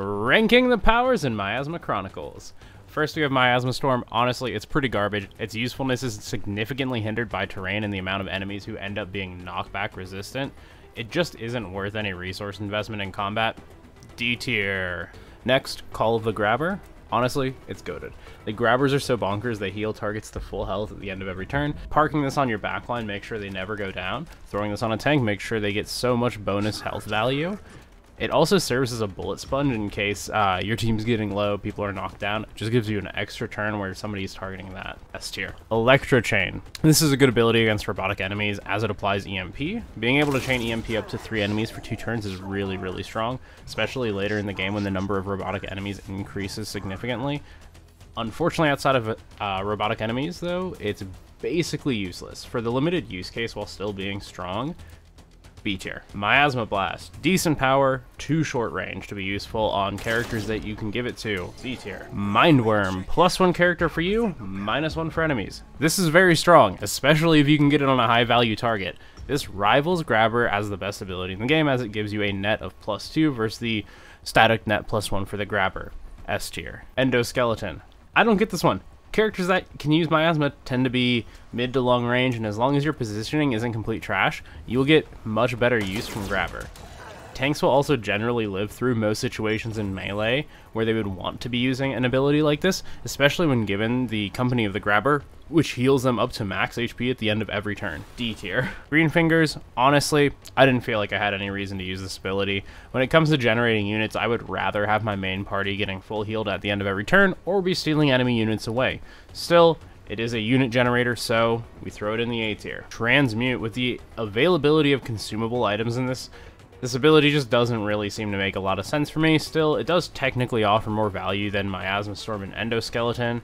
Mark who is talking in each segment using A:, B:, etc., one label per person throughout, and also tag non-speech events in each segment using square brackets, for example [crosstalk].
A: Ranking the powers in Miasma Chronicles. First, we have Miasma Storm. Honestly, it's pretty garbage. Its usefulness is significantly hindered by terrain and the amount of enemies who end up being knockback resistant. It just isn't worth any resource investment in combat. D tier. Next, Call of the Grabber. Honestly, it's goaded. The grabbers are so bonkers they heal targets to full health at the end of every turn. Parking this on your backline makes sure they never go down. Throwing this on a tank makes sure they get so much bonus health value. It also serves as a bullet sponge in case uh, your team's getting low, people are knocked down. It just gives you an extra turn where somebody's targeting that S tier. Electro Chain. This is a good ability against robotic enemies as it applies EMP. Being able to chain EMP up to three enemies for two turns is really, really strong, especially later in the game when the number of robotic enemies increases significantly. Unfortunately, outside of uh, robotic enemies, though, it's basically useless. For the limited use case while still being strong, B tier. Miasma Blast. Decent power, too short range to be useful on characters that you can give it to. C tier. Mindworm. Plus one character for you, minus one for enemies. This is very strong, especially if you can get it on a high value target. This rivals Grabber as the best ability in the game as it gives you a net of plus two versus the static net plus one for the Grabber. S tier. Endoskeleton. I don't get this one characters that can use miasma tend to be mid to long range, and as long as your positioning isn't complete trash, you'll get much better use from Grabber. Tanks will also generally live through most situations in Melee where they would want to be using an ability like this, especially when given the company of the Grabber, which heals them up to max HP at the end of every turn. D tier. [laughs] Green Fingers, honestly, I didn't feel like I had any reason to use this ability. When it comes to generating units, I would rather have my main party getting full healed at the end of every turn, or be stealing enemy units away. Still, it is a unit generator, so we throw it in the A tier. Transmute, with the availability of consumable items in this, this ability just doesn't really seem to make a lot of sense for me. Still, it does technically offer more value than Miasma Storm and Endoskeleton.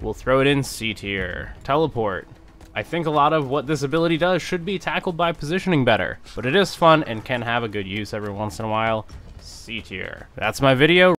A: We'll throw it in C tier. Teleport. I think a lot of what this ability does should be tackled by positioning better, but it is fun and can have a good use every once in a while. C tier. That's my video.